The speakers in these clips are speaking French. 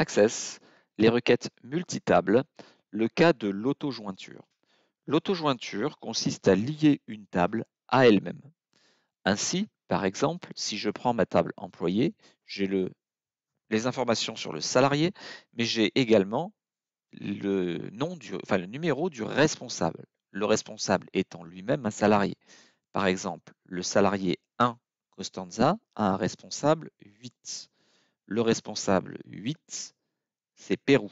Access, les requêtes multitables, le cas de l'auto-jointure. L'auto-jointure consiste à lier une table à elle-même. Ainsi, par exemple, si je prends ma table employée, j'ai le, les informations sur le salarié, mais j'ai également le numéro du responsable. Le responsable étant lui-même un salarié. Par exemple, le salarié 1 Costanza a un responsable 8. Le responsable 8, c'est Pérou.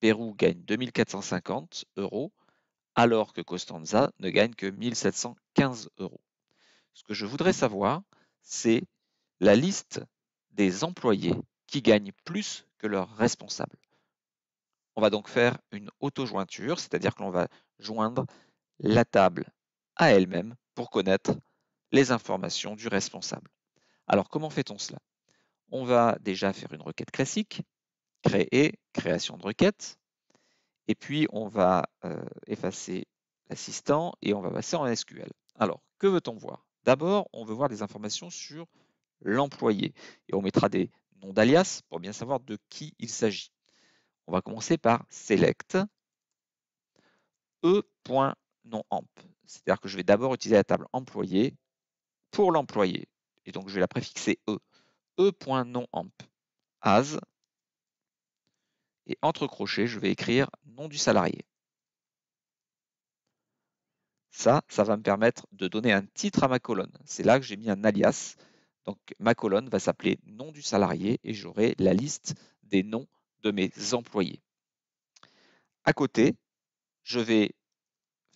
Pérou gagne 2450 euros, alors que Costanza ne gagne que 1715 euros. Ce que je voudrais savoir, c'est la liste des employés qui gagnent plus que leurs responsables. On va donc faire une auto-jointure, c'est-à-dire que l'on va joindre la table à elle-même pour connaître les informations du responsable. Alors, comment fait-on cela? On va déjà faire une requête classique, créer, création de requête, et puis on va euh, effacer l'assistant et on va passer en SQL. Alors, que veut-on voir? D'abord, on veut voir des informations sur l'employé et on mettra des noms d'alias pour bien savoir de qui il s'agit. On va commencer par select e.nonamp. C'est-à-dire que je vais d'abord utiliser la table employé pour l'employé. Et donc, je vais la préfixer e. e.nonamp as. Et entre crochets, je vais écrire nom du salarié. Ça, ça va me permettre de donner un titre à ma colonne. C'est là que j'ai mis un alias. Donc ma colonne va s'appeler nom du salarié et j'aurai la liste des noms de mes employés. À côté, je vais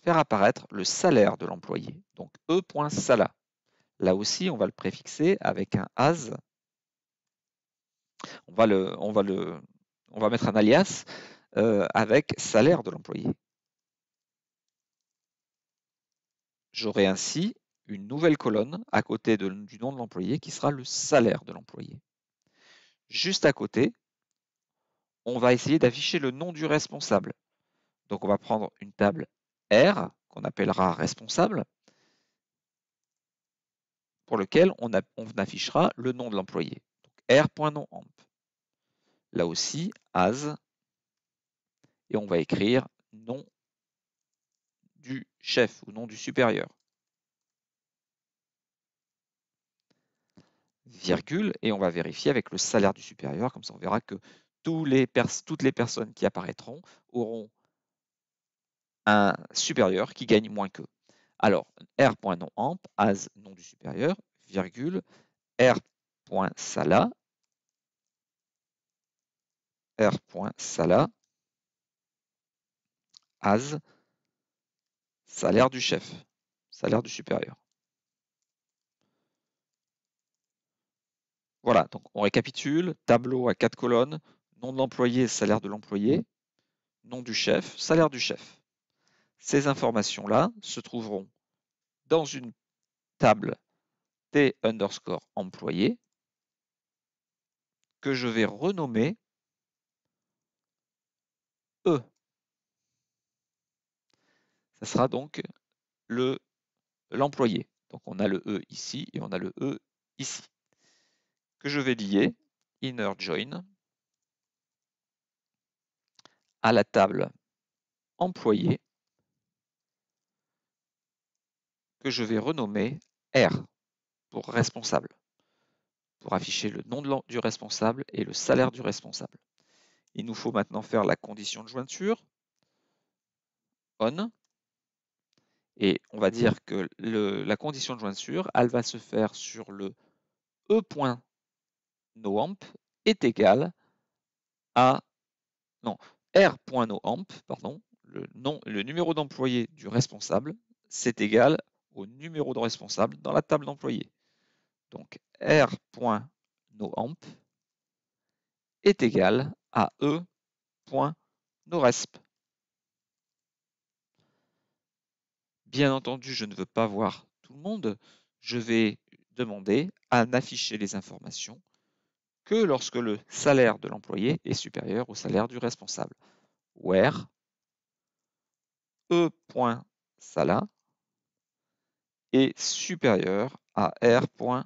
faire apparaître le salaire de l'employé. Donc e.sala. Là aussi, on va le préfixer avec un as. On va, mettre un alias euh, avec salaire de l'employé. J'aurai ainsi une nouvelle colonne à côté du nom de l'employé qui sera le salaire de l'employé. Juste à côté, on va essayer d'afficher le nom du responsable. Donc on va prendre une table R qu'on appellera responsable pour lequel on, affichera le nom de l'employé. R.nonamp. Là aussi, as, et on va écrire nom du chef ou nom du supérieur. Virgule, et on va vérifier avec le salaire du supérieur, comme ça on verra que toutes les personnes qui apparaîtront auront un supérieur qui gagne moins qu'eux. Alors, r.nonamp, as nom du supérieur, virgule, r.sala, r.sala, as Salaire du chef, salaire du supérieur. Voilà, donc on récapitule, tableau à quatre colonnes, nom de l'employé, salaire de l'employé, nom du chef, salaire du chef. Ces informations-là se trouveront dans une table T underscore employé que je vais renommer E ça sera donc l'employé. donc on a le E ici et on a le E ici. Que je vais lier inner join à la table employé que je vais renommer R pour responsable, pour afficher le nom du responsable et le salaire du responsable. Il nous faut maintenant faire la condition de jointure on et on va dire que la condition de jointure, elle va se faire sur le e.noamp est égal à non r.noamp, pardon, le, le numéro d'employé du responsable, c'est égal au numéro de responsable dans la table d'employés. Donc r.noamp est égal à e.noresp. Bien entendu, je ne veux pas voir tout le monde. Je vais demander à n'afficher les informations que lorsque le salaire de l'employé est supérieur au salaire du responsable. Where e.sala est supérieur à r.sala.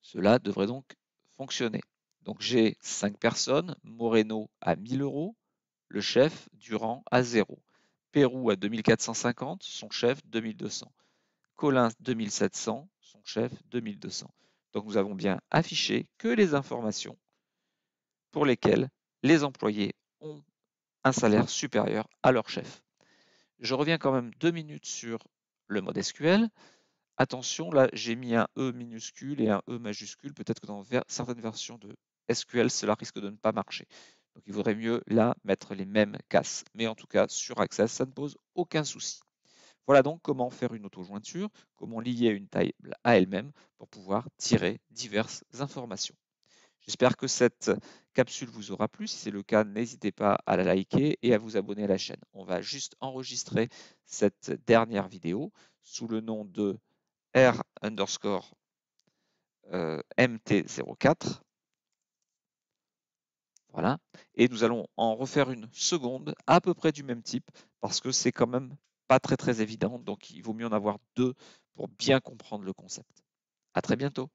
Cela devrait donc fonctionner. Donc j'ai 5 personnes, Moreno à 1000 euros, le chef Durand à 0. Pérou à 2450, son chef 2200. Colin 2700, son chef 2200. Donc nous avons bien affiché que les informations pour lesquelles les employés ont un salaire supérieur à leur chef. Je reviens quand même deux minutes sur le mode SQL. Attention, là j'ai mis un E minuscule et un E majuscule. Peut-être que dans certaines versions de SQL, cela risque de ne pas marcher. Donc il vaudrait mieux là mettre les mêmes casses. Mais en tout cas, sur Access, ça ne pose aucun souci. Voilà donc comment faire une auto-jointure, comment lier une table à elle-même pour pouvoir tirer diverses informations. J'espère que cette capsule vous aura plu. Si c'est le cas, n'hésitez pas à la liker et à vous abonner à la chaîne. On va juste enregistrer cette dernière vidéo sous le nom de R underscore euh, MT04. Voilà. Et nous allons en refaire une seconde à peu près du même type parce que c'est quand même pas très très évident. Donc il vaut mieux en avoir deux pour bien comprendre le concept. À très bientôt.